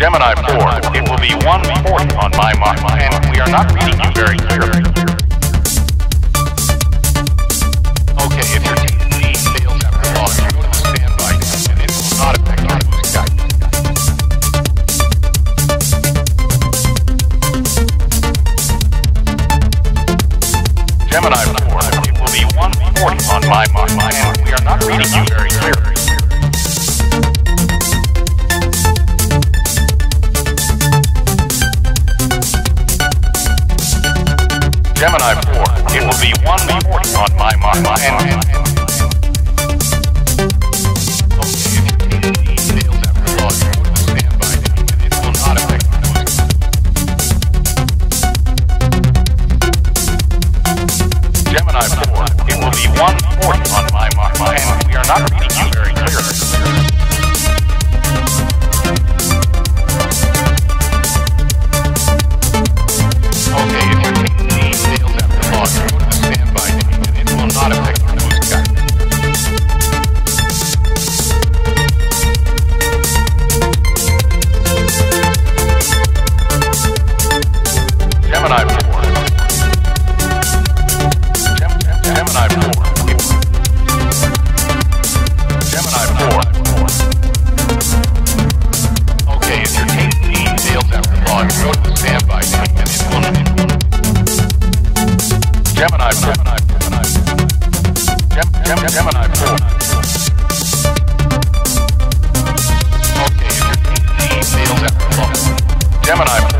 Gemini 4, it will be 140 on my mark, and we are not reading you very clearly. Okay, if your fails go to standby, and it will not affect. Gemini 4, it will be 140 on my mark, and we are not reading you very Gemini 4, it will be 140 on my mark, and, and, and Okay, if your TV fails after launch, go to standby, and. It will not affect your music. Gemini 4, it will be 140 on Gemini 4. Gem, Gem- Gemini 4. Gemini 4. Okay, if your TV fails after launch, go to the standby and it Gemini, Gemini, Gemini. Gem, Gem, Gemini 4. Okay, if your TV fails after launch. Gemini 4.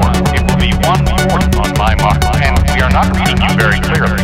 not reading you very clearly.